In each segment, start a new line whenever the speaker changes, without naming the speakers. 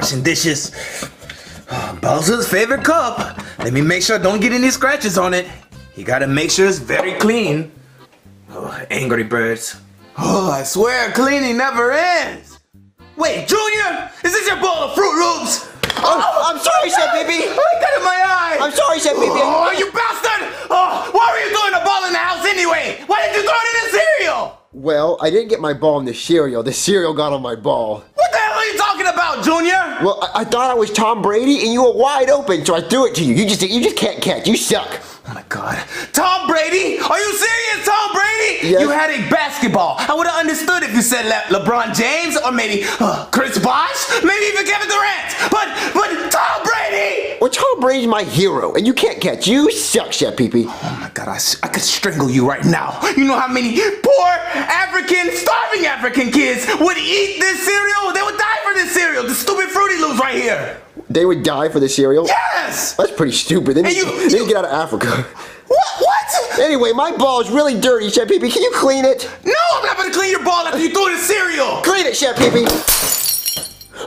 washing dishes. Oh, Bowser's favorite cup. Let me make sure I don't get any scratches on it. You gotta make sure it's very clean. Oh, Angry Birds. Oh, I swear cleaning never ends. Wait, Junior, is this your bowl of Froot Loops?
Oh, I'm sorry, Chef Pee
I got in my eye.
I'm sorry, Chef Pee
Oh, you bastard! Oh, why were you throwing the ball in the house anyway? Why did you throw it in the cereal?
Well, I didn't get my ball in the cereal. The cereal got on my ball.
What the hell are you talking about, Junior?
Well, I, I thought I was Tom Brady, and you were wide open, so I threw it to you. You just you just can't catch. You suck.
Oh my god. Tom Brady? Are you serious, Tom Brady?
Yes.
You had a basketball. I would have understood if you said Le- LeBron James or maybe uh, Chris Bosh, maybe even Kevin Durant. But but Tom Brady!
Well, Tom Brady's my hero, and you can't catch. You suck, Chef Pee Pee.
Oh my god, I, I could strangle you right now. You know how many poor African, starving African kids would eat this cereal? They would die for this cereal. The stupid Fruity Loops right here.
They would die for the cereal.
Yes!
That's pretty stupid. They
Hey,
need,
you-
they need
you-
to get out of Africa.
What? What?
Anyway, my ball is really dirty, Chef Pee Pee. Can you clean it?
No, I'm not gonna clean your ball after you threw the cereal.
Clean it, Chef Pee Pee.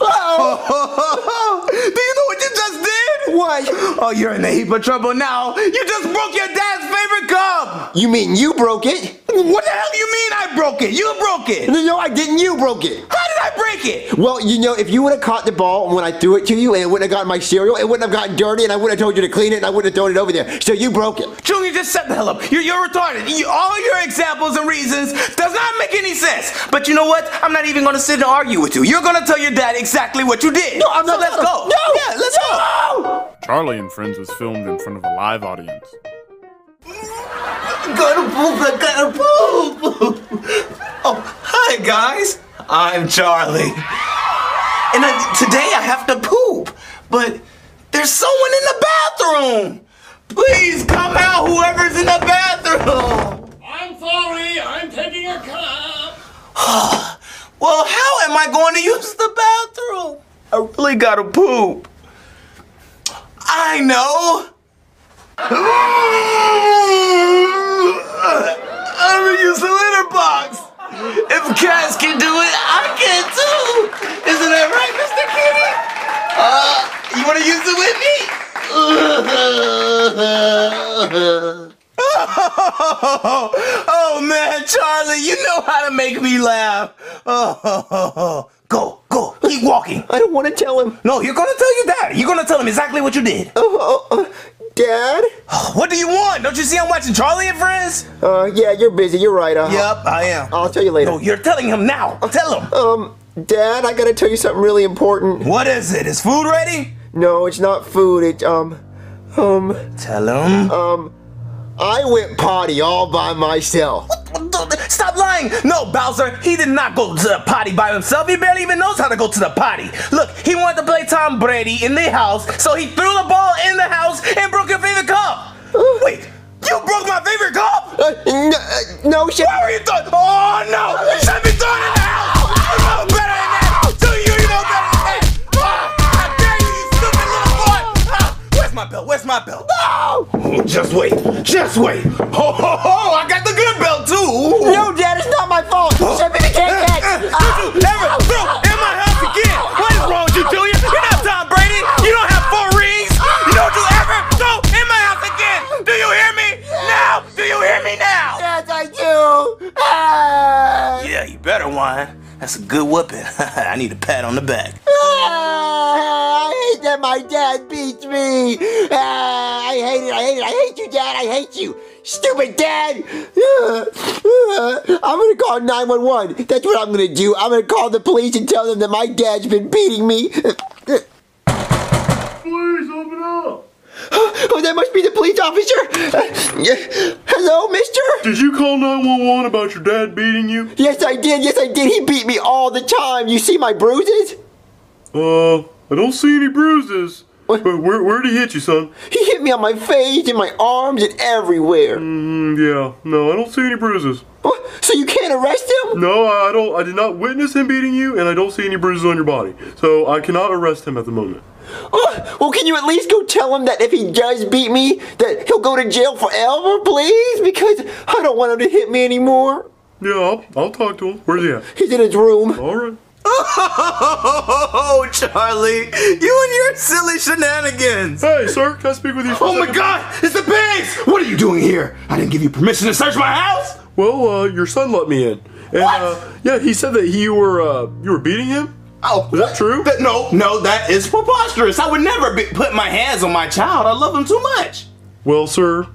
Oh,
Do you know what you just did?
what?
Oh, you're in a heap of trouble now. You just broke your dad's favorite cup.
You mean you broke it?
What the hell do you mean I broke it? You broke it.
No, no, I didn't. You broke it.
How did I break it?
Well, you know, if you would have caught the ball when I threw it to you and it wouldn't have gotten my cereal, it wouldn't have gotten dirty and I wouldn't have told you to clean it and I wouldn't have thrown it over there. So you broke it.
Junior, just shut the hell up. You're, you're retarded. You, all your examples and reasons does not make any sense. But you know what? I'm not even gonna sit and argue with you. You're gonna tell your dad exactly what you did.
No, I'm
so
not.
let's go.
No.
Yeah, let's go.
Charlie and Friends was filmed in front of a live audience.
Gotta poop, I gotta poop. Oh, hi guys. I'm Charlie. And I, today I have to poop, but there's someone in the bathroom. Please come out, whoever's in the bathroom.
I'm sorry, I'm taking a cup.
Well, how am I going to use the bathroom? I really gotta poop. I know. I'm gonna use the litter box. If cats can do it, I can too. Isn't that right, Mr. Kitty? Uh, you wanna use it with me? oh man, Charlie, you know how to make me laugh. Oh, go, go, keep walking.
I don't want to tell him.
No, you're gonna tell your dad. You're gonna tell him exactly what you did.
Oh, oh, oh, Dad?
What do you want? Don't you see I'm watching Charlie and Friends?
Uh, yeah, you're busy. You're right. Uh,
Yep, I am.
I'll tell you later.
No, you're telling him now. I'll tell him.
Um, Dad, I gotta tell you something really important.
What is it? Is food ready?
No, it's not food. It's, um, um,
Tell him.
um, I went potty all by myself.
Stop lying! No, Bowser, he did not go to the potty by himself. He barely even knows how to go to the potty. Look, he wanted to play Tom Brady in the house, so he threw the ball in the house and broke your favorite cup. Wait, you broke my favorite cup?
Uh, no, uh, no, shit.
Why were you throwing? Oh no! You shouldn't be throwing in the belt? Where's my belt? No! Just wait! Just wait! Ho ho ho! I got the good belt too!
No, Dad, it's not my fault. Chef Pee can't catch.
Don't you ever throw in my house again! What is wrong with you, Junior? You're not Tom Brady! You don't have four rings! You don't you ever throw in my house again! Do you hear me? Now! Do you hear me now?
Yes, I do. Ah.
Yeah, you better whine. That's a good whooping. I need a pat on the back.
Ah, I hate that my dad beats me. Ah, I hate it. I hate it. I hate you, Dad. I hate you. Stupid dad. Ah, I'm going to call 911. That's what I'm going to do. I'm going to call the police and tell them that my dad's been beating me.
Please open up.
Oh, that must be the police officer. Uh. Hello, mister?
Did you call 911 about your dad beating you?
Yes, I did. Yes, I did. He beat me all the time. You see my bruises?
Uh, I don't see any bruises.
What?
But where, where'd he hit you, son?
He hit me on my face and my arms and everywhere.
Mm, yeah, no, I don't see any bruises.
What? So you can't arrest him?
No, I don't. I did not witness him beating you, and I don't see any bruises on your body. So I cannot arrest him at the moment.
Oh, well, can you at least go tell him that if he does beat me, that he'll go to jail forever, please? Because I don't want him to hit me anymore.
Yeah, I'll, I'll talk to him. Where's he at?
He's in his room.
All right.
Oh, Charlie, you and your silly shenanigans.
Hey, sir, can I speak with you for a
Oh my? God, it's the pigs! What are you doing here? I didn't give you permission to search my house.
Well, uh, your son let me in. And,
What?
uh, yeah, he said that you were, uh, you were beating him?
Oh,
Is that true?
That- no, no, that is preposterous. I would never be, put my hands on my child. I love him too much.
Well, sir,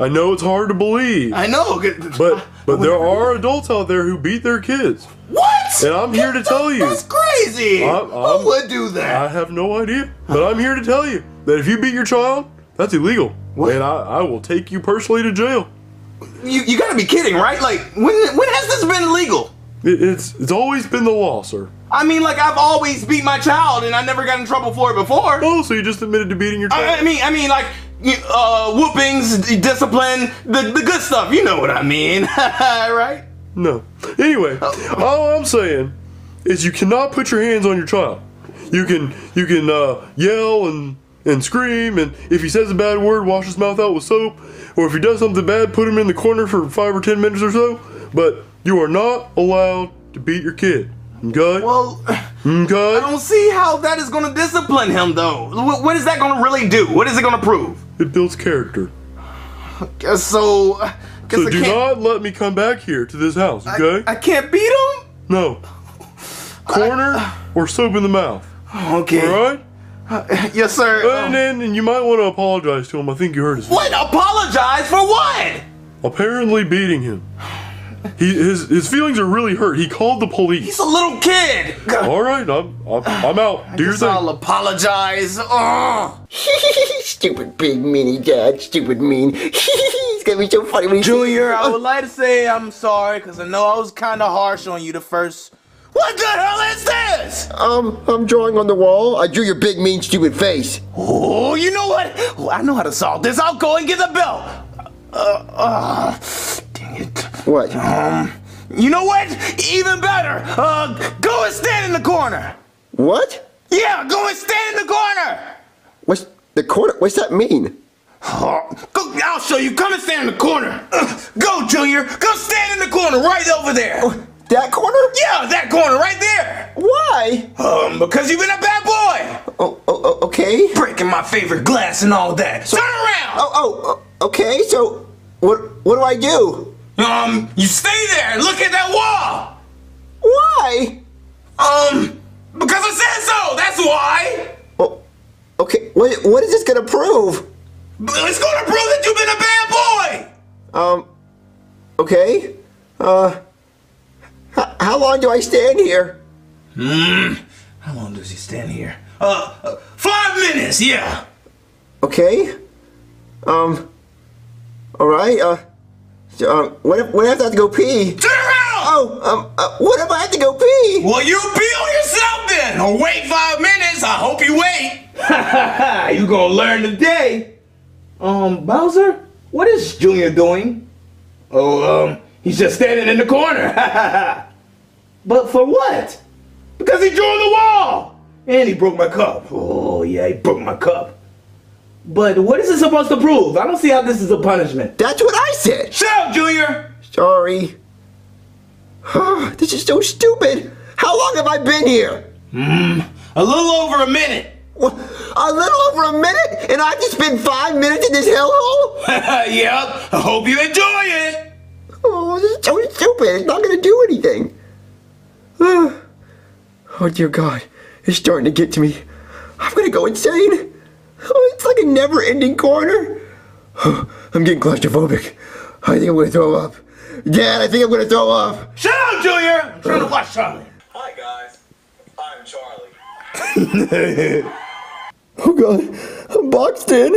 I know it's hard to believe,
I know,
but, but there are adults out there who beat their kids.
what?
And I'm here to tell you.
That's crazy.
I'm- I'm-
Who would do that?
I have no idea, but I'm here to tell you that if you beat your child, that's illegal. And I, I will take you personally to jail.
You, you gotta be kidding, right? Like, when when has this been legal?
It, it's it's always been the law, sir.
I mean, like I've always beat my child, and I never got in trouble for it before.
Oh, so you just admitted to beating your child?
I, I mean, I mean, like uh, whoopings, discipline, the the good stuff. You know what I mean, right?
No. Anyway, all I'm saying is you cannot put your hands on your child. You can you can uh, yell and and scream, and if he says a bad word, wash his mouth out with soap. Or if he does something bad, put him in the corner for five or ten minutes or so. But you are not allowed to beat your kid. Okay?
Well, mm, I
Okay?
don't see how that is going to discipline him, though. Wh- What is that going to really do? What is it going to prove?
It builds character.
Guess so. Guess
So
I
do not let me come back here to this house, okay?
I can't beat him.
no. Corner or soap in the mouth.
Okay.
Alright?
Yes, sir.
And then and you might want to apologize to him. I think you heard his
what? Apologize for what?
apparently beating him. He his his feelings are really hurt. He called the police.
He's a little kid.
All right, I'm I'm, I'm out. Do your thing.
I'll apologize. Oh.
Stupid big meanie dad. Stupid mean. He's gonna be so funny when he
Junior, I would like to say I'm sorry because I know I was kind of harsh on you the first. What the hell is this?
Um, I'm drawing on the wall. I drew your big mean stupid face.
Oh, you know what? Oh, I know how to solve this. I'll go and get the bell. Uh, uh, dang it.
What?
Um, you know what? Even better. Uh, go and stand in the corner.
What?
Yeah, go and stand in the corner.
What's the corner? What's that mean?
Oh, go, I'll show you. Come and stand in the corner. Uh, go, Junior. Go stand in the corner right over there.
That corner?
Yeah, that corner right there.
Why?
Um, because you've been a bad boy.
Oh, oh, oh okay.
Breaking my favorite glass and all that. Turn around.
Oh, oh, oh, okay. So, what? What do I do?
Um, you stay there and look at that wall.
Why?
Um, because I said so. That's why.
Oh, okay. What? What is this gonna prove?
It's gonna prove that you've been a bad boy.
Um. Okay. Uh. How long do I stand here?
Hmm, How long does he stand here? Uh, uh, five minutes. Yeah.
Okay. Um. All right. Uh. So, um. What if? What if I have to go pee?
Turn around.
Oh. Um. Uh, what if I have to go pee?
Well, you pee on yourself then, or wait five minutes. I hope you wait. you gonna learn today. Um, Bowser, what is Junior doing? Oh, um, he's just standing in the corner. but for what? Because he drew on the wall, and he broke my cup. Oh yeah, he broke my cup. But what is it supposed to prove? I don't see how this is a punishment.
That's what I said.
Shut up, Junior.
Sorry. this is so stupid. How long have I been here? Hmm.
A little over a minute.
What, a little over a minute, and I have to spend five minutes in this hellhole?
yep. I hope you enjoy it.
Oh, this is so stupid. It's not gonna do anything. Oh, dear God. It's starting to get to me. I'm gonna go insane. It's like a never ending corner. I'm getting claustrophobic. I think I'm gonna throw up. Dad, I think I'm gonna throw up.
Shut up, Junior. I'm trying to watch Charlie.
Hi guys, I'm Charlie.
Oh God, I'm boxed in.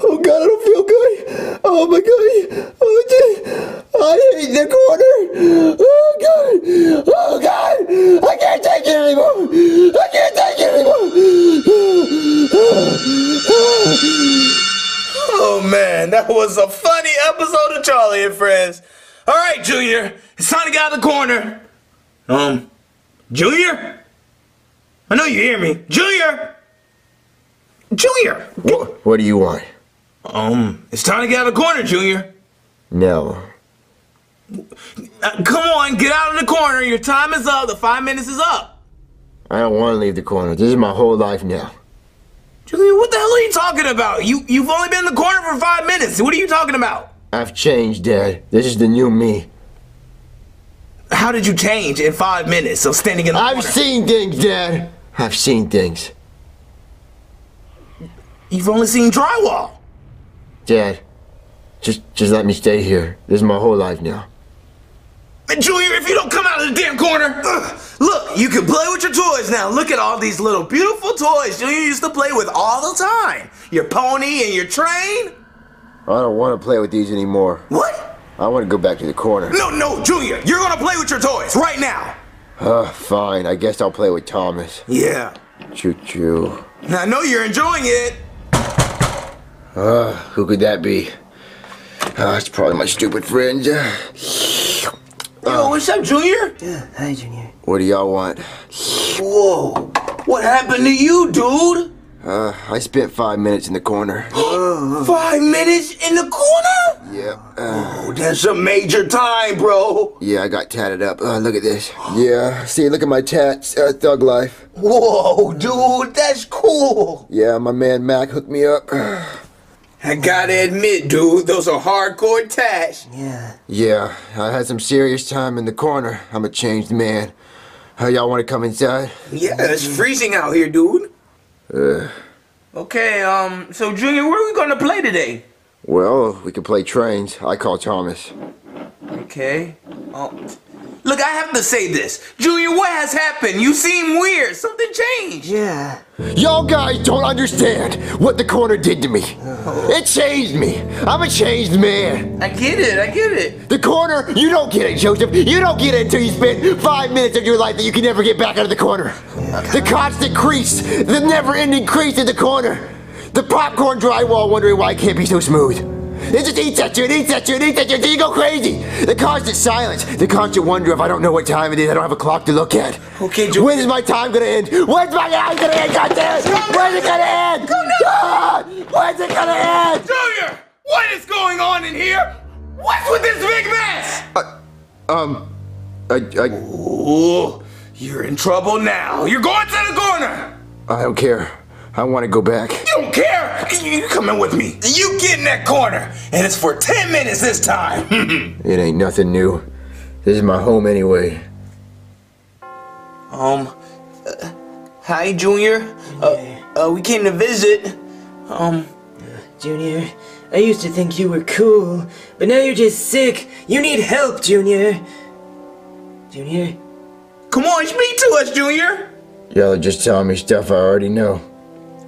Oh God, I don't feel good. Oh my God. Oh, gee. I hate the corner. Oh God. Oh God.
That was a funny episode of Charlie and Friends. All right, Junior, it's time to get out of the corner. Um, Junior? I know you hear me. Junior! Junior!
What, what do you want?
Um, it's time to get out of the corner, Junior.
No.
Uh, come on, get out of the corner. Your time is up. The five minutes is up.
I don't want to leave the corner. This is my whole life now.
Junior, what the hell are you talking about? You you've only been in the corner for five minutes. What are you talking about?
I've changed, Dad. This is the new me.
How did you change in five minutes of standing in the
I've
corner?
seen things, Dad. I've seen things.
You've only seen drywall.
Dad, just just let me stay here. This is my whole life now.
And Junior, if you don't come out of the damn corner, ugh, look, you can play with your toys now. Look at all these little beautiful toys you used to play with all the time. Your pony and your train.
I don't want to play with these anymore.
What?
I want to go back to the corner.
No, no, Junior, you're gonna play with your toys right now.
Uh, fine. I guess I'll play with Thomas.
Yeah.
Choo choo.
I know you're enjoying it.
Uh, who could that be? Uh, it's probably my stupid friend. Uh,
Yo, what's up, Junior?
Yeah, hi, Junior.
what do y'all want?
Whoa. What happened to you, dude?
Uh, I spent five minutes in the corner.
Five minutes in the corner?
Yeah. Uh,
Oh, that's a major time, bro.
yeah, I got tatted up. Uh, look at this. Yeah, see, look at my tats. Uh, thug life.
Whoa, dude, that's cool.
Yeah, my man Mac hooked me up.
I gotta admit, dude, those are hardcore tats.
Yeah.
yeah, I had some serious time in the corner. I'm a changed man. Uh, y'all want to come inside?
Yeah, it's freezing out here, dude.
Uh,
Okay, um, so Junior, what are we gonna play today?
well, we can play trains. I call Thomas.
Okay. Oh. Look, I have to say this. Junior, what has happened? You seem weird. Something changed.
Yeah.
Y'all guys don't understand what the corner did to me. Oh. It changed me. I'm a changed man.
I get it, I get it.
The corner, you don't get it, Joseph. You don't get it until you spend five minutes of your life that you can never get back out of the corner. The constant crease, the never ending crease in the corner. The popcorn drywall wondering why it can't be so smooth. It just eats at you and eats at you and eats at you until you go crazy. The constant silence, the constant wonder if I don't know what time it is, I don't have a clock to look at.
Okay, Junior.
When is my time gonna end? When's my time gonna end, goddamn? When's it gonna end? Come God, when's it gonna end?
Junior, what is going on in here? What's with this big mess?
Um, I, I,
Ooh, you're in trouble now. You're going to the corner.
I don't care. I want to go back.
You don't care. You you coming with me. You get in that corner, and it's for 10 minutes this time.
It ain't nothing new. This is my home anyway.
um, uh, hi, Junior. Uh, uh, we came to visit. Um,
Junior, I used to think you were cool, but now you're just sick. You need help, Junior. Junior?
come on, speak to us, Junior.
Y'all are just telling me stuff I already know.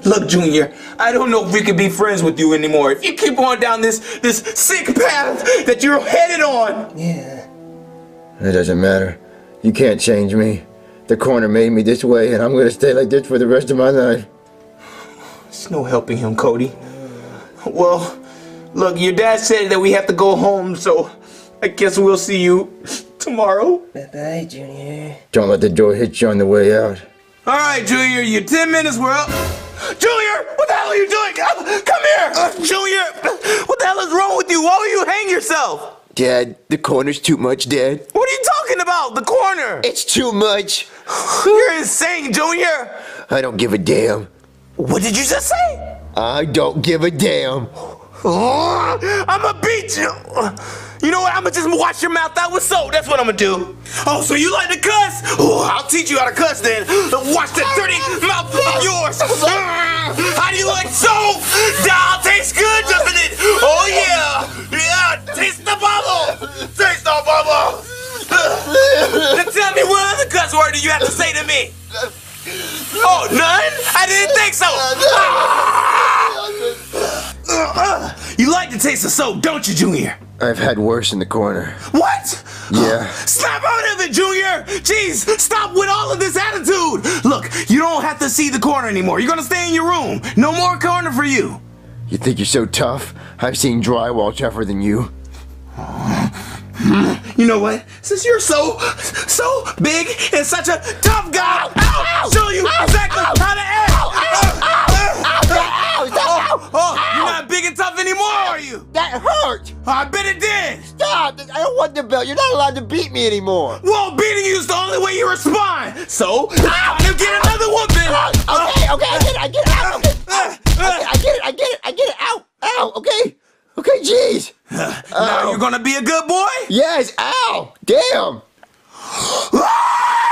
Look, Junior, I don't know if we can be friends with you anymore. If you keep on down this this sick path that you're headed on.
Yeah.
It doesn't matter. You can't change me. The corner made me this way, and I'm gonna stay like this for the rest of my life.
It's no helping him, Cody. Well, look, your dad said that we have to go home, so I guess we'll see you tomorrow.
Bye-bye, Junior.
Don't let the door hit you on the way out.
All right, Junior, your 10 minutes were up. Junior, what the hell are you doing? Uh, come here. Junior, what the hell is wrong with you? Why will you hang yourself?
Dad, the corner's too much, Dad.
What are you talking about? The corner.
It's too much.
You're insane, Junior.
I don't give a damn.
What did you just say?
I don't give a damn.
I'm gonna beat you. You know what? I'm gonna just wash your mouth out with soap. That's what I'm gonna do. Oh, so you like to cuss? Oh, I'll teach you how to cuss then. Wash that dirty mouth of yours. Mm. How do you like soap? Doll tastes good, doesn't it? Oh yeah. Yeah. Taste the bubble. Taste the bubble. Now tell me what other cuss word do you have to say to me? Oh, none? I didn't think so. Ah. You like the taste of soap, don't you, Junior?
I've had worse in the corner.
What?
Yeah.
Snap out of it, Junior! Jeez, stop with all of this attitude! Look, you don't have to see the corner anymore. You're gonna stay in your room. No more corner for you.
You think you're so tough? I've seen drywall tougher than you.
You know what? Since you're so, so big and such a tough guy, I'll show you exactly how to act. Oh, oh, oh, you're not big and tough anymore, are you?
That hurt.
I bet it did.
Stop. I don't want the belt. You're not allowed to beat me anymore.
Well, beating you is the only way you respond. So, ow! you get another whooping. Oh, okay, uh, okay, I get
it, I get it. Okay. Uh, uh, okay, I get it, I get it, I get it. Ow, ow, okay. Okay, jeez.
Uh, now you're gonna be a good boy?
Yes, ow, damn. Ah!